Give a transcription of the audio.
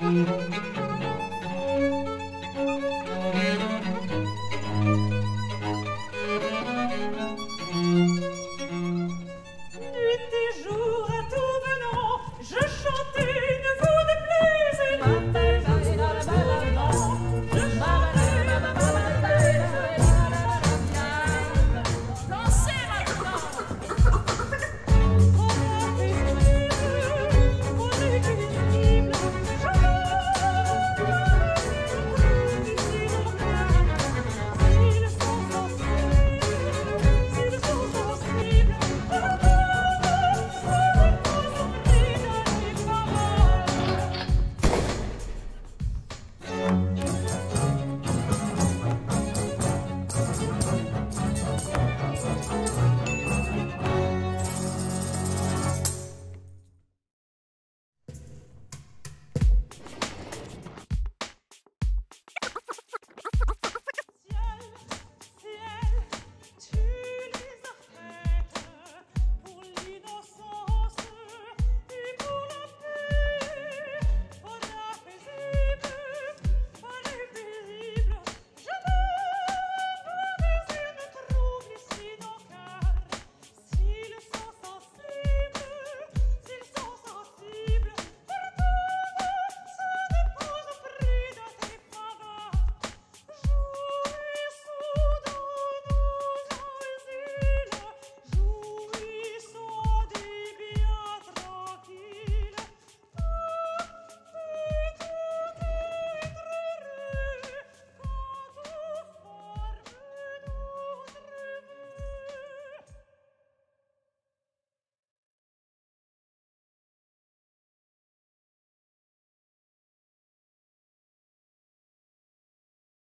Música